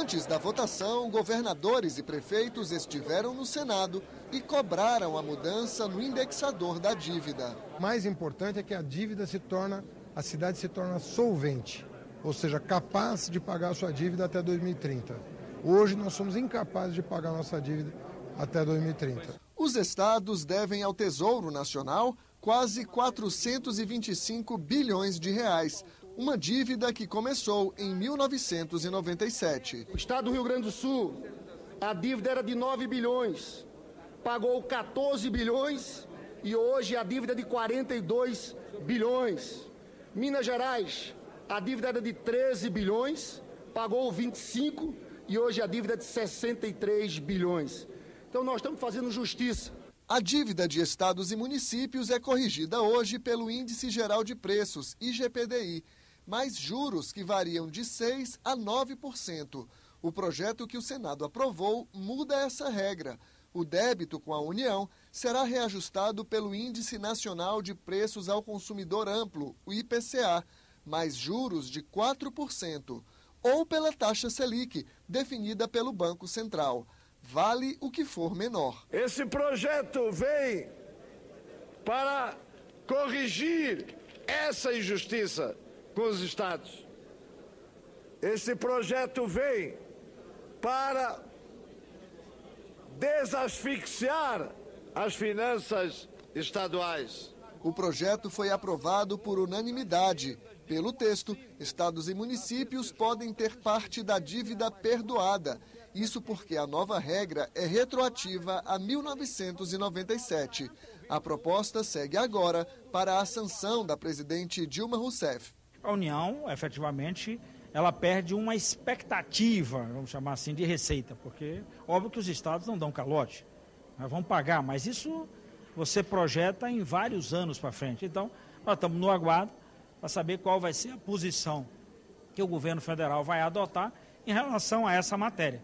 Antes da votação, governadores e prefeitos estiveram no Senado e cobraram a mudança no indexador da dívida. Mais importante é que a dívida se torna, a cidade se torna solvente, ou seja, capaz de pagar a sua dívida até 2030. Hoje nós somos incapazes de pagar a nossa dívida até 2030. Os estados devem ao Tesouro Nacional quase 425 bilhões de reais, uma dívida que começou em 1997. O estado do Rio Grande do Sul, a dívida era de 9 bilhões, pagou 14 bilhões e hoje a dívida é de 42 bilhões. Minas Gerais, a dívida era de 13 bilhões, pagou 25 e hoje a dívida é de 63 bilhões. Então nós estamos fazendo justiça. A dívida de estados e municípios é corrigida hoje pelo Índice Geral de Preços, IGPDI, mais juros que variam de 6 a 9%. O projeto que o Senado aprovou muda essa regra. O débito com a União será reajustado pelo Índice Nacional de Preços ao Consumidor Amplo, o IPCA, mais juros de 4%, ou pela taxa Selic, definida pelo Banco Central vale o que for menor. Esse projeto vem para corrigir essa injustiça com os estados. Esse projeto vem para desasfixiar as finanças estaduais. O projeto foi aprovado por unanimidade. Pelo texto, estados e municípios podem ter parte da dívida perdoada isso porque a nova regra é retroativa a 1997. A proposta segue agora para a sanção da presidente Dilma Rousseff. A União, efetivamente, ela perde uma expectativa, vamos chamar assim, de receita, porque óbvio que os estados não dão calote, vão pagar, mas isso você projeta em vários anos para frente. Então, nós estamos no aguardo para saber qual vai ser a posição que o governo federal vai adotar em relação a essa matéria.